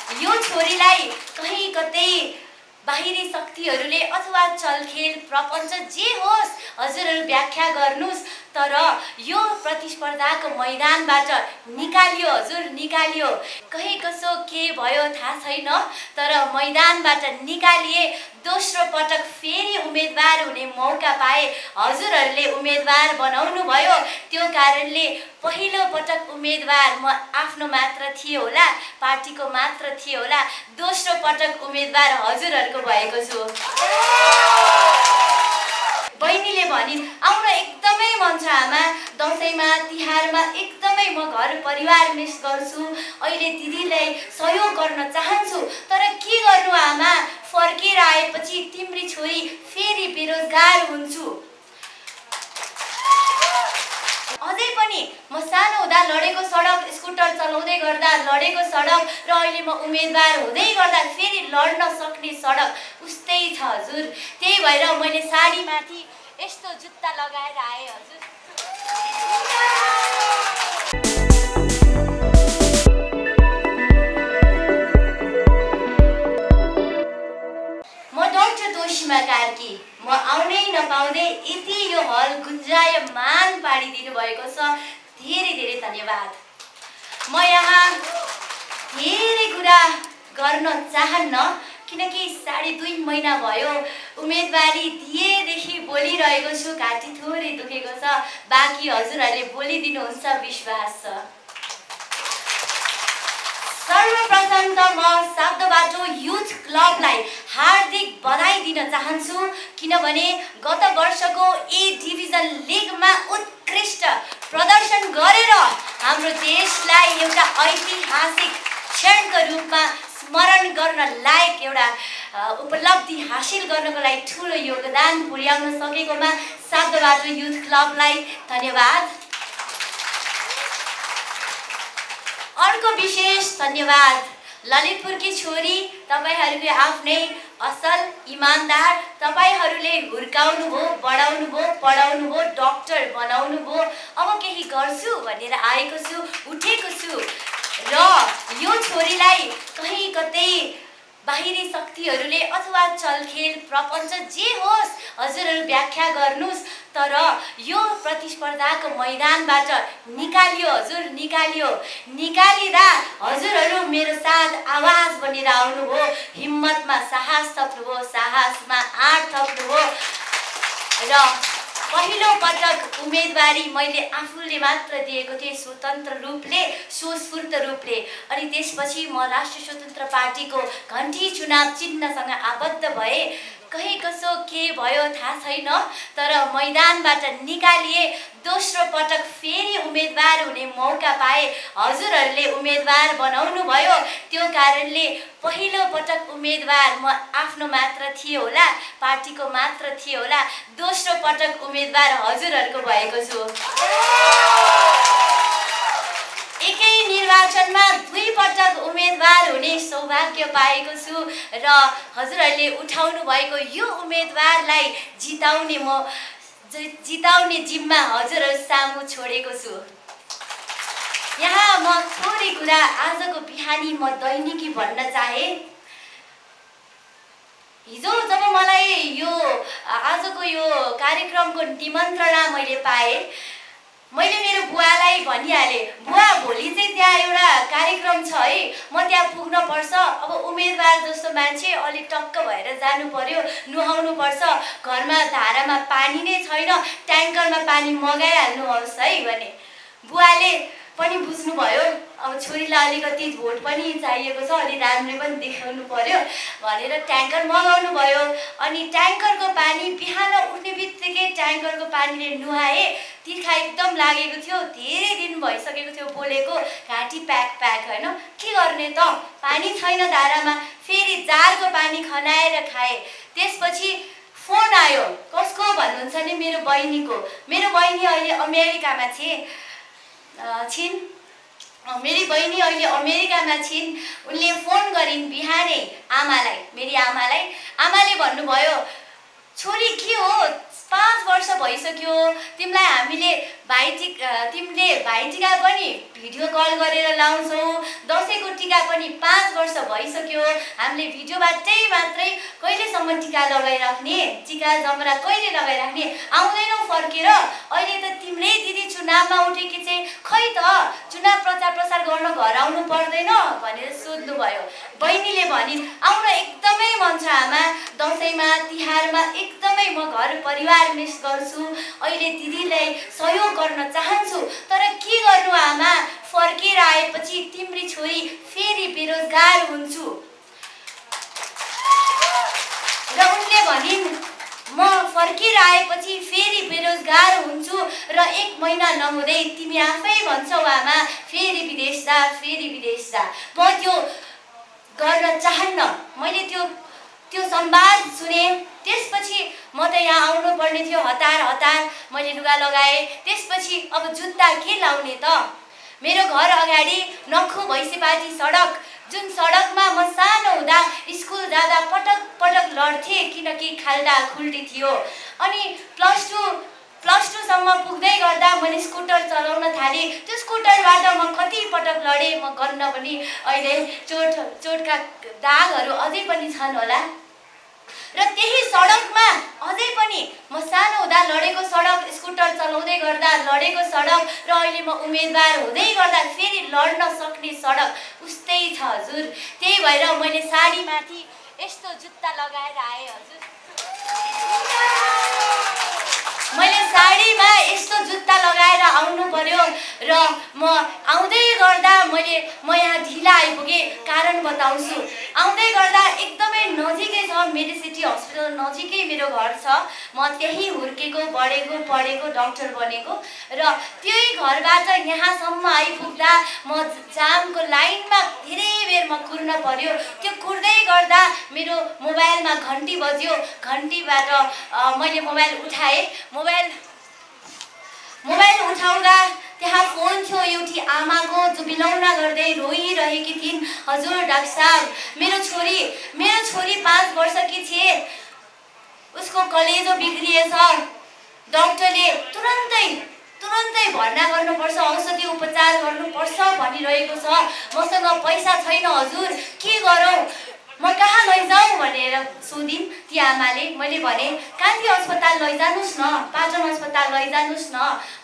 यो छोरीलाई कहीँ कतै बाहिरी शक्तिहरूले अथवा चलखेल प्रपञ्च जे होस् हजुरहरू व्याख्या गर्नुहोस् तर यो प्रतिस्पर्धाको मैदानबाट निकालियो हजुर निकालियो। कहीँ कसो के भयो थाहा छैन तर मैदानबाट निकालिए दोस्रो पटक फेरि उम्मेदवार हुने मौका पाए हजुरहरूले उम्मेदवार बनाउनु भयो त्यो कारणले पहिलो पटक उम्मेदवार म आफ्नो मात्र थिएँ होला पार्टीको मात्र थिएँ होला दोस्रो पटक उम्मेदवार हजुरहरूको भएको छु। बहिनीले भनिन् आउन एकदमै आमा दसैँमा तिहारमा एकदमै म घर परिवार मिस गर्छु। अहिले दिदीलाई सहयोग गर्न चाहन्छु तर के गर्नु आमा? फर्केर आएपछि तिम्री छोरी फेरि बेरोजगार हुन्छु। अझै पनि म सानो हुँदा लडेको सडक स्कुटर चलाउँदै गर्दा लडेको सडक र अहिले म उम्मेदवार हुँदै गर्दा फेरि लड्न सक्ने सडक उस्तै छ हजुर। त्यही भएर मैले साडीमाथि यस्तो जुत्ता लगाएर आएँ हजुर। म डाक्टर कार्की म आउनै नपाउँदै यति यो हल गुन्जायमान पारिदिनु भएको छ। धेरै धेरै धन्यवाद। म यहाँ धेरै कुरा गर्न चाहन्न। किनकि साढे दुई महिना भयो। उम्मेदवारी दिएदेखि बोलिरहेको छु घाँटी थोरै दुखेको छ। बाँकी हजुरहरूले बोलिदिनुहुन्छ विश्वास छ। सर्वप्रथम त म शब्दबाट युथ क्लबलाई हार्दिक बधाई दिन चाहन्छु किनभने गत वर्षको ए डिभिजन लिगमा उत्कृष्ट प्रदर्शन गरेर हाम्रो देशलाई एउटा ऐतिहासिक क्षणको रूपमा स्मरण गर्न लायक एउटा उपलब्धि हासिल गर्नको लागि ठुलो योगदान पुर्याउन सकेकोमा शब्दबाट युथ क्लबलाई धन्यवाद। अर्को विशेष धन्यवाद ललितपुरकी छोरी तपाईँहरूको आफ्नै असल इमान्दार तपाईँहरूले हुर्काउनु भयो बढाउनु भयो पढाउनु भयो डक्टर बनाउनु भयो अब केही गर्छु भनेर आएको छु उठेको छु। र यो छोरीलाई कहीँ कतै बाहिरी शक्तिहरूले अथवा चलखेल प्रपञ्च जे होस् हजुरहरू व्याख्या गर्नुहोस् तर यो प्रतिस्पर्धाको मैदानबाट निकालियो हजुर निकालियो। निकालिँदा हजुरहरू मेरो साथ आवाज बनेर आउनुभयो हिम्मतमा साहस थप्नुभयो साहसमा आँट थप्नुभयो। र पहिलो पटक उम्मेदवारी मैले आफूले मात्र दिएको थिएँ स्वतन्त्र रूपले स्वस्फूर्त रूपले। अनि त्यसपछि म राष्ट्रिय स्वतन्त्र पार्टीको घन्टी चुनाव चिन्हसँग आबद्ध भए। कहीँ कसो के भयो थाहा छैन तर मैदानबाट निकालिए दोस्रो पटक फेरि उम्मेदवार हुने मौका पाए हजुरहरूले उम्मेदवार बनाउनु भयो त्यो कारणले पहिलो पटक उम्मेदवार म आफ्नो मात्र थिएँ होला पार्टीको मात्र थिएँ होला दोस्रो पटक उम्मेदवार हजुरहरूको भएको छु। निर्वाचनमा दुई पटक उम्मेदवार हुने सौभाग्य पाएको छु र हजुरहरूले उठाउनु भएको यो उम्मेदवारलाई जिताउने म जिताउने जिम्मा हजुरहरू सामु छोडेको छु। यहाँ म थोरै कुरा आजको बिहानी म दैनिकी भन्न चाहे। हिजो जब मलाई यो आजको यो कार्यक्रमको निमन्त्रणा मैले पाएँ मैले मेरो बुवालाई भनिहालेँ बुवा भोलि चाहिँ त्यहाँ एउटा कार्यक्रम छ है। म त्यहाँ पुग्न पर्छ। अब उम्मेदवार जस्तो मान्छे अलिक टक्क भएर जानु पर्यो नुहाउनु पर्छ। घरमा धारामा पानी नै छैन ट्याङ्करमा पानी मगाइहाल्नुहोस् है भने बुवाले पनि बुझ्नुभयो। अब छोरीलाई अलिकति भोट पनि चाहिएको छ अलि राम्रो पनि देखाउनु पर्यो भनेर ट्याङ्कर मगाउनु भयो। अनि ट्याङ्करको पानी बिहान उठ्ने बित्तिकै ट्याङ्करको पानीले नुहाए। तिर्खा एकदम लागेको थियो धेरै दिन भइसकेको थियो बोलेको। घाँटी प्याक प्याक होइन? के गर्ने त? पानी छैन धारामा। फेरि जारको पानी खनाएर खाएँ। त्यसपछि फोन आयो। कसको भन्नुहुन्छ नि मेरो बहिनीको? मेरो बहिनी अहिले अमेरिकामा थिए। छिन्? मेरी बहिनी अहिले अमेरिकामा छिन्। उनले फोन गरिन् बिहानै आमालाई मेरी आमालाई। आमाले भन्नुभयो छोरी के हो? पाँच वर्ष भइसक्यो। तिमीलाई हामीले भाइटिका तिमीले भाइटिका पनि भिडियो कल गरेर लाउँछौ। दसैँको टिका पनि पाँच वर्ष भइसक्यो। हामीले भिडियोबाटै मात्रै कहिलेसम्म टिका लगाइराख्ने? टिका जमरा कहिले लगाइराख्ने? आउँदैनौ फर्केर। अहिले त तिमीले दिदी चुनावमा उठेकी चाहिँ खै त? चुनाव प्रचार प्रसार गर्न घर आउनु पर्दैन भनेर सोध्नुभयो। बहिनीले भनिन् आउन एकदमै मन छ आमा। दसैँमा तिहारमा एकदमै म घर परिवार मिस गर्छु। अहिले दिदीलाई सहयोग गर्न चाहन्छु। तर के गर्नु आमा? फर्केर आएपछि तिम्री छोरी फेरि बेरोजगार हुन्छु। र उनले भनिन् म फर्केर आएपछि फेरि बेरोजगार हुन्छु र एक महिना नहुँदै तिमी आफै भन्छौ आमा फेरि विदेश जा फेरि विदेश जा। म त्यो गर्न चाहन्न। मैले त्यो त्यो संवाद सुने त्यसपछि म त यहाँ आउनुपर्ने थियो हतार हतार। मैले लुगा लगाएँ त्यसपछि अब जुत्ता के लाउने त? मेरो घर अगाडि नखु भैँसीपाटी सडक जुन सडकमा म सानो हुँदा स्कुल जाँदा पटक पटक लड्थेँ किनकि खाल्डा खुल्टी थियो। अनि प्लस टू प्लस टूसम्म पुग्दै गर्दा मैले स्कुटर चलाउन थालेँ। त्यो स्कुटरबाट म कति पटक लडेँ म गर्न पनि अहिले चोट चोटका दागहरू अझै पनि छन् होला। र त्यही सडकमा अझै पनि म सानो हुँदा लडेको सडक स्कुटर चलाउँदै गर्दा लडेको सडक र अहिले म उम्मेदवार हुँदै गर्दा फेरि लड्न सक्ने सडक उस्तै छ हजुर। त्यही भएर मैले साडीमाथि यस्तो जुत्ता लगाएर आएँ हजुर। मैले साडीमा यस्तो जुत्ता लगाएर आउनु र म आउँदै गर्दा मैले म यहाँ ढिला आइपुगेँ। कारण बताउँछु। आउँदै गर्दा एकदमै नजिकै छ मेडिसिटी हस्पिटल नजिकै मेरो घर छ। म त्यही हुर्केको बढेको पढेको डक्टर बनेको र त्यही घरबाट यहाँसम्म आइपुग्दा म जामको लाइनमा धेरै बेर म कुर्न पर्यो। त्यो कुर्दै गर्दा मेरो मोबाइलमा घन्टी बज्यो। घन्टीबाट मैले मोबाइल उठाएँ। मोबाइल मोबाइल उठाउँदा त्यहाँ फोन थियो एउटी आमाको जो बिलौना गर्दै रोइरहेकी थिइन्। हजुर डाक्टर साहब मेरो छोरी मेरो छोरी पाँच वर्षकी थिए। उसको कलेजो बिग्रिएछ डक्टरले तुरन्तै तुरन्तै भर्ना गर्नुपर्छ औषधि उपचार गर्नुपर्छ भनिरहेको छ मसँग पैसा छैन हजुर। के गरौँ? म कहाँ लैजाउँ भनेर सोधिन् ती आमाले। मैले भने कान्ति अस्पताल लैजानुहोस् न पाटन अस्पताल लैजानुहोस् न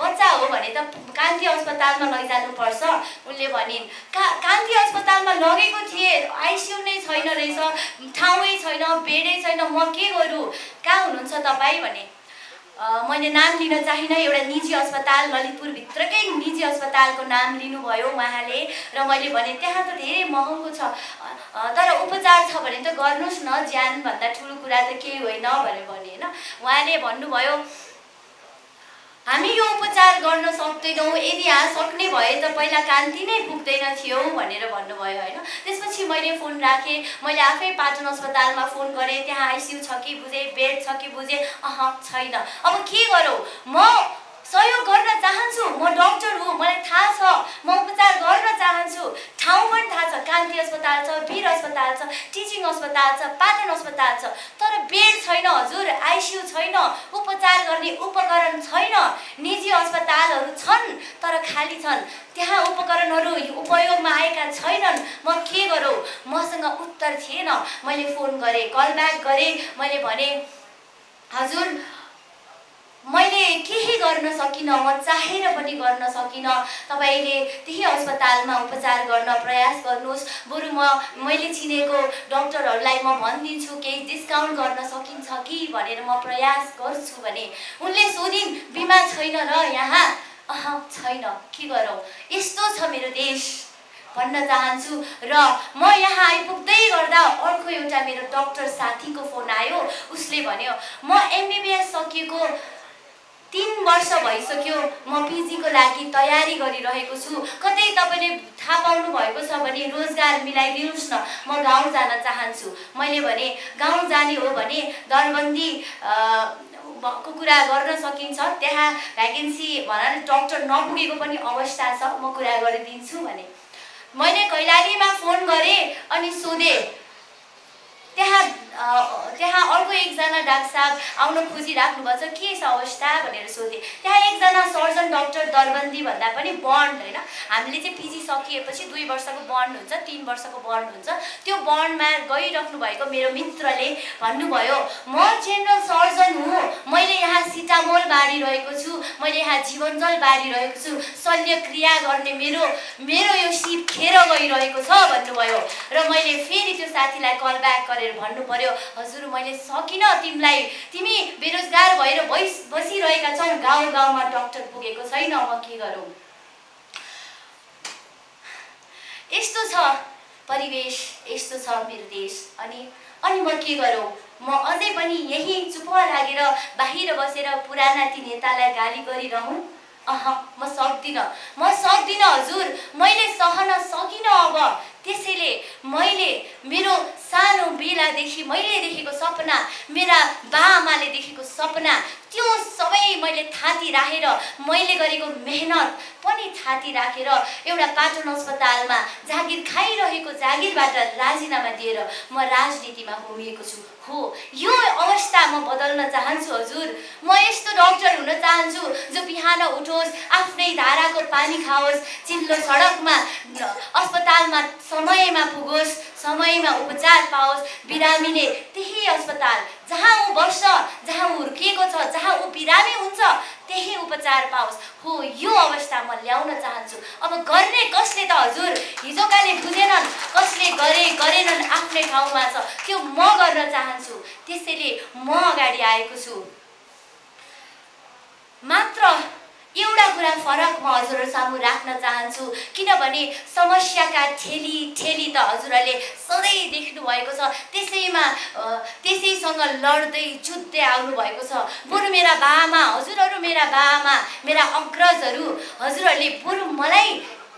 बच्चा हो भने त कान्ति अस्पतालमा लैजानुपर्छ। उनले भनिन् का कान्ति अस्पतालमा लगेको थिएँ आइसियु नै छैन रहेछ ठाउँै छैन बेडै छैन म के गरौँ? कहाँ हुनुहुन्छ तपाईँ? भने मैले नाम लिन चाहिनँ एउटा निजी अस्पताल ललितपुरभित्रकै निजी अस्पतालको नाम लिनुभयो उहाँले र मैले भने त्यहाँ त धेरै महँगो छ। तर उपचार छ भने त गर्नुहोस् न ज्यानभन्दा ठुलो कुरा त केही होइन भनेर भने होइन। उहाँले भन्नुभयो हामी यो उपचार गर्न सक्दैनौँ। यदि यहाँ सक्ने भए त पहिला कान्ति नै पुग्दैन थियो भनेर भन्नुभयो होइन? त्यसपछि मैले फोन राखेँ। मैले आफै पाटन अस्पतालमा फोन गरेँ। त्यहाँ आइसियु छ कि बुझेँ बेड छ कि बुझेँ अह छैन। अब के गरौँ? म सहयोग गर्न चाहन्छु। म डक्टर हुँ मलाई थाहा छ। म उपचार गर्न चाहन्छु। ठाउँ पनि थाहा छ कान्ति अस्पताल छ वीर अस्पताल छ टिचिङ अस्पताल छ पाटन अस्पताल छ। तर बेड छैन हजुर आइसियु छैन उपचार गर्ने उपकरण छैन। निजी अस्पतालहरू छन् तर खाली छन्। त्यहाँ उपकरणहरू उपयोगमा आएका छैनन्। म के गरौँ? मसँग उत्तर थिएन। मैले फोन गरेँ कल ब्याक गरेँ। मैले भने हजुर मैले केही गर्न सकिनँ म चाहेर पनि गर्न सकिनँ। तपाईँले त्यही अस्पतालमा उपचार गर्न प्रयास गर्नुहोस्। बरु म मैले चिनेको डक्टरहरूलाई म भनिदिन्छु केही डिस्काउन्ट गर्न सकिन्छ कि भनेर म प्रयास गर्छु भने। उनले सोधिन् बिमा छैन र यहाँ? अह छैन। के गरौँ? यस्तो छ मेरो देश। भन्न चाहन्छु। र म यहाँ आइपुग्दै गर्दा अर्को एउटा मेरो डक्टर साथीको फोन आयो। उसले भन्यो म एमबिबिएस सकिएको तिन वर्ष भइसक्यो म पिजीको लागि तयारी गरिरहेको छु। कतै तपाईँले थाहा पाउनु भएको छ भने रोजगार मिलाइदिनुहोस् न। म गाउँ जान चाहन्छु। मैले भने गाउँ जाने हो भने दरबन्दी को कुरा गर्न सकिन्छ? त्यहाँ भ्याकेन्सी भन डक्टर नपुगेको पनि अवस्था छ। म कुरा गरिदिन्छु भने। मैले कैलालीमा फोन गरेँ अनि सोधेँ त्यहाँ त्यहाँ अर्को एकजना डाक्टर साहब आउन खोजिराख्नु भएको छ। के छ अवस्था भनेर सोधेँ। त्यहाँ एकजना सर्जन डक्टर दरबन्दी भन्दा पनि बन्ड होइन? हामीले चाहिँ पिजी सकिएपछि दुई वर्षको बन्ड हुन्छ तिन वर्षको बन्ड हुन्छ। त्यो बन्डमा गइराख्नु भएको मेरो मित्रले भन्नुभयो म जेनरल सर्जन हुँ। मैले यहाँ सिटामोल बाँडिरहेको छु। मैले यहाँ जीवनजल बाँडिरहेको छु। शल्यक्रिया गर्ने मेरो मेरो यो सिप खेर गइरहेको छ भन्नुभयो। र मैले फेरि त्यो साथीलाई कल ब्याक गरेर भन्नु पर्यो हजुर मैले सकिनँ तिमीलाई तिमी बेरोजगार भएर बस बसिरहेका छौ गाउँ गाउँमा डक्टर पुगेको छैन म के गरौँ? यस्तो छ परिवेश यस्तो छ मेरो देश। अनि अनि म के गरौँ? म अझै पनि यही चुप लागेर बाहिर बसेर पुराना ती नेतालाई गाली गरिरहँ? अह म सक्दिनँ। म सक्दिनँ हजुर। मैले सहन सकिनँ अब। त्यसैले मैले मेरो सानो बेलादेखि मैले देखेको सपना मेरा बाआमाले देखेको सपना त्यो सबै मैले थाती राखेर मैले गरेको मेहनत पनि थाती राखेर एउटा पाटन अस्पतालमा जागिर खाइरहेको जागिरबाट राजीनामा दिएर म राजनीतिमा घुमिएको छु। हो यो अवस्था म बदल्न चाहन्छु हजुर। म यस्तो डक्टर हुन चाहन्छु जो बिहान उठोस् आफ्नै धाराको पानी खाओस् चिल्लो सडकमा अस्पतालमा समयमा पुगोस् समयमा उपचार पाओस्। बिरामीले त्यही अस्पताल जहाँ ऊ बस्छ जहाँ ऊ हुर्किएको छ जहाँ ऊ बिरामी हुन्छ त्यही उपचार पाओस्। हो यो अवस्था म ल्याउन चाहन्छु। अब गर्ने कसले त हजुर? हिजोकाले बुझेनन् कसले गरे गरेनन् आफ्नै ठाउँमा छ। त्यो म गर्न चाहन्छु। त्यसैले म अगाडि आएको छु। मात्र एउटा कुरा फरक म हजुरहरू सामु राख्न चाहन्छु। किनभने समस्याका ठेली ठेली त हजुरहरूले सधैँ देख्नु भएको छ। त्यसैमा त्यसैसँग लड्दै जुत्दै आउनुभएको छ। बरु मेरा बाआमा हजुरहरू मेरा बाआमा मेरा अग्रजहरू हजुरहरूले बरु मलाई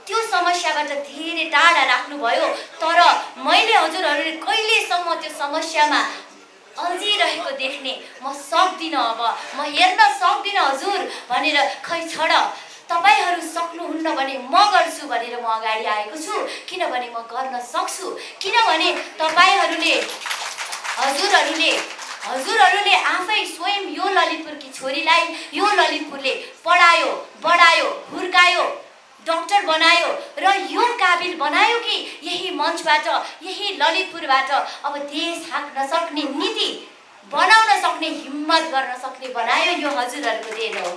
त्यो समस्याबाट धेरै टाढा राख्नुभयो। तर मैले हजुरहरूले कहिलेसम्म त्यो समस्यामा अल्झिरहेको देख्ने। म सक्दिनँ अब। म हेर्न सक्दिनँ हजुर भनेर खै छड। तपाईँहरू सक्नुहुन्न भने म गर्छु भनेर म अगाडि आएको छु। किनभने म गर्न सक्छु। किनभने तपाईँहरूले हजुरहरूले हजुरहरूले आफै स्वयं यो ललितपुरकी छोरीलाई यो ललितपुरले पढायो बढायो हुर्कायो। डक्टर बनायो र यो काबिल बनायो कि यही मञ्चबाट यही ललितपुरबाट अब देश हाँक्न सक्ने नीति बनाउन सक्ने हिम्मत गर्न सक्ने बनायो यो हजुरहरूको देन हो।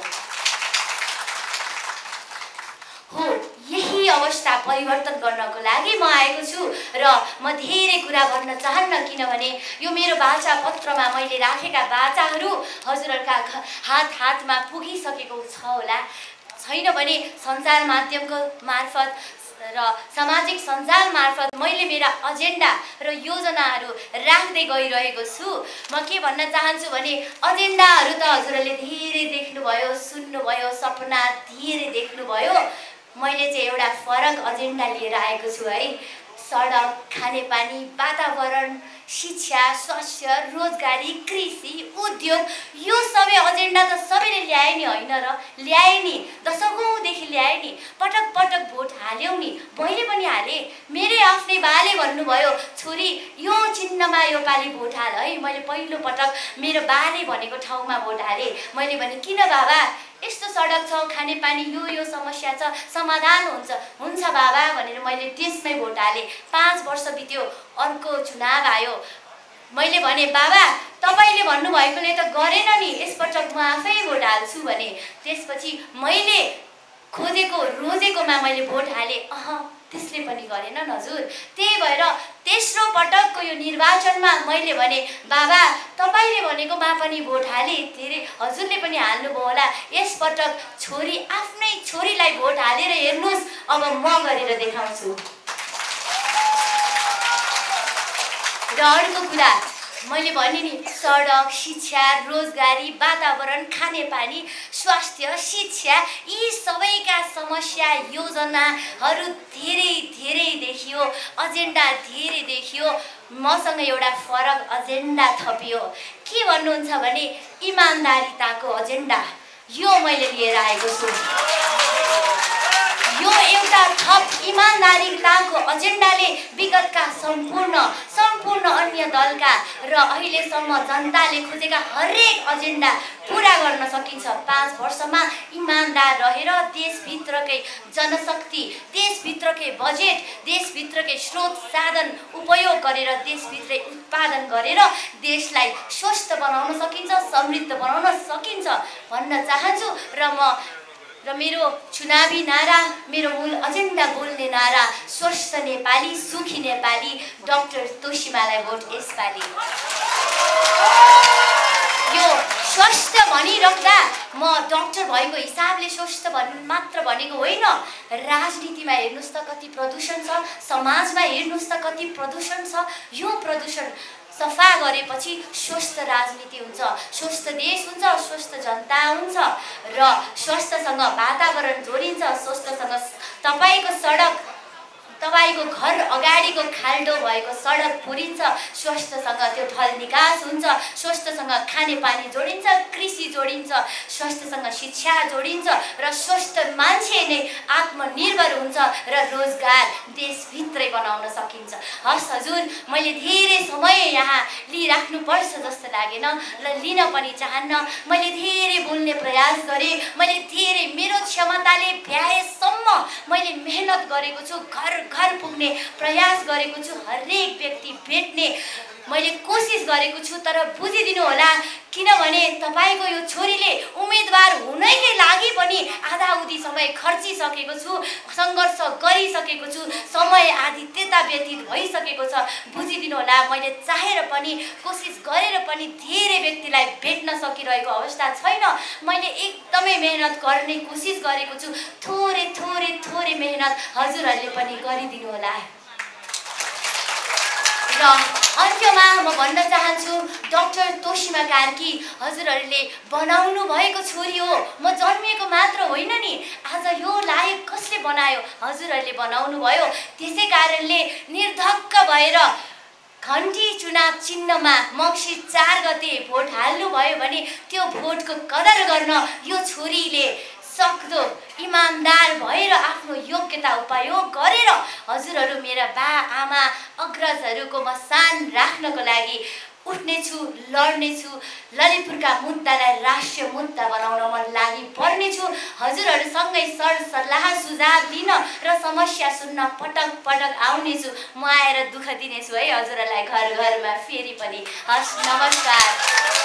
हो यही अवस्था परिवर्तन गर्नको लागि म आएको छु र म धेरै कुरा भन्न चाहन्न किनभने यो मेरो बाचा पत्रमा मैले राखेका बाचाहरू हजुरहरूका हात हातमा पुगिसकेको छ होला। छैन भने सञ्चार माध्यमको मार्फत र सामाजिक सञ्जाल मार्फत मैले मेरा एजेन्डा र योजनाहरू राख्दै गइरहेको छु। म के भन्न चाहन्छु भने एजेन्डाहरू त हजुरहरूले धेरै देख्नुभयो सुन्नुभयो सपना धेरै देख्नुभयो। मैले चाहिँ एउटा फरक एजेन्डा लिएर आएको छु है। सडक खानेपानी वातावरण शिक्षा स्वास्थ्य रोजगारी कृषि उद्योग एजेन्डा त सबैले ल्याए नि होइन र ल्याए नि दशकौँदेखि ल्याए नि पटक पटक भोट हाल्यौ नि मैले पनि हालेँ। मेरै आफ्नै बाले भन्नुभयो छोरी यो चिन्हमा यो पालि भोट हाल। है मैले पहिलो पटक मेरो बाले भनेको ठाउँमा भोट हालेँ। मैले भने किन बाबा? यस्तो सडक छ खानेपानी यो यो समस्या छ समाधान हुन्छ। हुन्छ बाबा भनेर मैले त्यसमै भोट हालेँ। पाँच वर्ष बित्यो अर्को चुनाव आयो। मैले भने बाबा तपाईँले भन्नुभएकोले त गरेन नि। यसपटक म आफै भोट हाल्छु भने त्यसपछि मैले खोजेको रोजेकोमा मैले भोट हालेँ। अह त्यसले पनि गरेनन् हजुर त्यही भएर तेस्रो पटकको यो निर्वाचनमा मैले भने बाबा तपाईँले भनेकोमा पनि भोट हाले। धेरै हजुरले पनि हाल्नुभयो होला। यसपटक छोरी आफ्नै छोरीलाई भोट हालेर हेर्नुहोस्। अब म गरेर देखाउँछु। र अर्को कुरा मैले भने नि सडक शिक्षा रोजगारी वातावरण खानेपानी स्वास्थ्य शिक्षा यी सबैका समस्या योजनाहरू धेरै धेरै देखियो एजेन्डा धेरै देखियो। मसँग एउटा फरक एजेन्डा थपियो। के भन्नुहुन्छ भने इमान्दारिताको एजेन्डा यो मैले लिएर आएको छु। यो एउटा थप इमान्दारिताको एजेन्डाले विगतका सम्पूर्ण सम्पूर्ण अन्य दलका र अहिलेसम्म जनताले खोजेका हरेक एजेन्डा पुरा गर्न सकिन्छ। पाँच वर्षमा इमान्दार रहेर देशभित्रकै जनशक्ति देशभित्रकै बजेट देशभित्रकै स्रोत साधन उपयोग गरेर देशभित्रै उत्पादन गरेर देशलाई स्वस्थ बनाउन सकिन्छ समृद्ध बनाउन सकिन्छ भन्न चाहन्छु र म र मेरो चुनावी नारा मेरो मूल एजेन्डा बोल्ने नारा स्वस्थ नेपाली सुखी नेपाली डक्टर तोसिमालाई भोट यसपालि। यो स्वस्थ भनिराख्दा म डक्टर भएको हिसाबले स्वस्थ भन् मात्र भनेको होइन। राजनीतिमा हेर्नुहोस् त कति प्रदूषण छ समाजमा हेर्नुहोस् त कति प्रदूषण छ। यो प्रदूषण सफा गरेपछि स्वस्थ राजनीति हुन्छ। स्वस्थ देश हुन्छ स्वस्थ जनता हुन्छ र स्वस्थसँग वातावरण जोडिन्छ स्वस्थसँग तपाईँको सडक तपाईँको घर अगाडिको खाल्डो भएको सडक पुरिन्छ स्वास्थ्यसँग त्यो ढल निकास हुन्छ स्वास्थ्यसँग खानेपानी जोडिन्छ कृषि जोडिन्छ स्वास्थ्यसँग शिक्षा जोडिन्छ र स्वस्थ मान्छे नै आत्मनिर्भर हुन्छ र रोजगार देशभित्रै बनाउन सकिन्छ। हस् हजुर मैले धेरै समय यहाँ लिइराख्नुपर्छ जस्तो लागेन र लिन पनि चाहन्न। मैले धेरै बोल्ने प्रयास गरेँ मैले धेरै मेरो क्षमताले भ्याएसम्म मैले मेहनत गरेको छु घर घर पुग्ने प्रयास गरेको छु हरेक व्यक्ति भेट्ने। मैले कोसिस गरेको छु तर बुझिदिनु होला किनभने तपाईँको यो छोरीले उम्मेदवार हुनैकै लागि पनि आधा उधी समय खर्चिसकेको छु सङ्घर्ष गरिसकेको छु समय आदि त्यता व्यतीत भइसकेको छ। बुझिदिनु होला मैले चाहेर पनि कोसिस गरेर पनि धेरै व्यक्तिलाई भेट्न सकिरहेको अवस्था छैन। मैले एकदमै मेहनत गर्ने कोसिस गरेको छु थोरै मेहनत हजुरहरूले पनि गरिदिनु होला। र अन्त्यमा म भन्न चाहन्छु डक्टर तोसिमा कार्की हजुरहरूले बनाउनु भएको छोरी हो। म जन्मिएको मात्र होइन नि आज यो लायक कसले बनायो? हजुरहरूले बनाउनु भयो। त्यसै कारणले निर्धक्क भएर घन्टी चुनाव चिन्हमा मक्सी चार गते भोट हाल्नुभयो भने त्यो भोटको कदर गर्न यो छोरीले सक्दो इमान्दार भएर आफ्नो योग्यता उपयोग गरेर हजुरहरू मेरा बा आमा अग्रजहरूको म सान राख्नको लागि उठ्नेछु लड्नेछु ललितपुरका मुद्दालाई राष्ट्रिय मुद्दा बनाउन मन लागि पर्नेछु। हजुरहरूसँगै सर सल्लाह सुझाव लिन र समस्या सुन्न पटक पटक आउनेछु। म आएर दुःख दिनेछु है हजुरहरूलाई घर घरमा फेरि पनि। हस् नमस्कार।